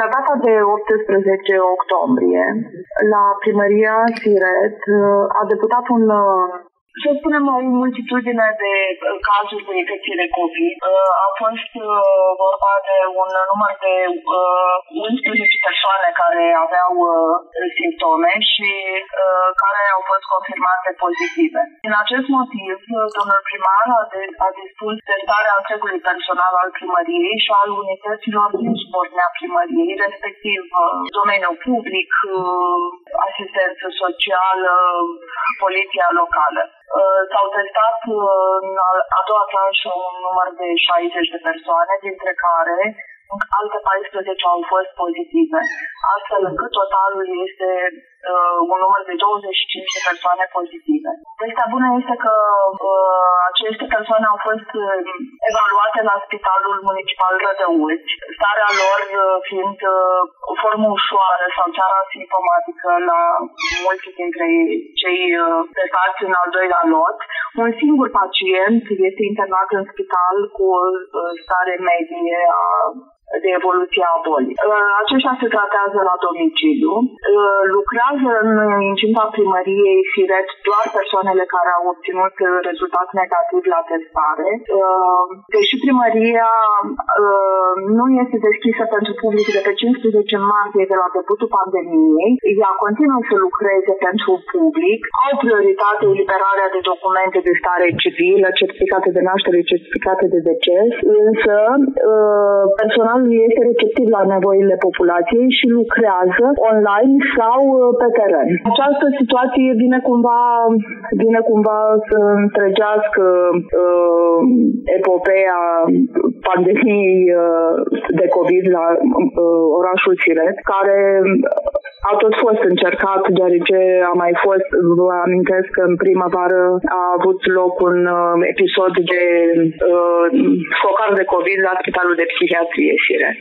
La data de 18 octombrie, la primăria Siret a deputat un să spunem, o multitudine de uh, cazuri de infecție de COVID. Uh, a fost uh, vorba de un număr de 11 persoane care aveau simptome și care au fost confirmate pozitive. Din acest motiv, domnul primar a, de, a dispus testarea întregului personal al primăriei și al unităților din spornea primăriei, respectiv domeniul public, asistență socială, poliția locală. Uh, s-au testat uh, în a doua tranșă un număr de 60 de persoane, dintre care alte 14 au fost pozitive, astfel încât totalul este uh, un număr de 25 de persoane pozitive. Vestea bună este că uh, aceste persoane au fost uh, evaluate la Spitalul Municipal Rădăuți, starea lor uh, fiind uh, o formă ușoară sau chiar asimptomatică la mulți dintre cei uh, testați în al doilea lot. Un singur pacient este internat în spital cu o uh, stare medie a de evoluție a bolii. Uh, aceștia se tratează la domiciliu. Uh, lucrează în incinta primăriei Siret doar persoanele care au obținut rezultat negativ la testare. Uh, deși primăria nu este deschisă pentru public de pe 15 martie de la debutul pandemiei, ea continuă să lucreze pentru public, au prioritate eliberarea de documente de stare civilă, certificate de naștere, certificate de deces, însă personal este receptiv la nevoile populației și lucrează online sau uh, pe teren. Această situație vine cumva, vine cumva să întregească uh, epopeea pandemiei uh, de COVID la uh, orașul Siret, care a tot fost încercat, deoarece a mai fost, vă amintesc că în primăvară a avut loc un uh, episod de uh, focar de COVID la Spitalul de Psihiatrie Siret.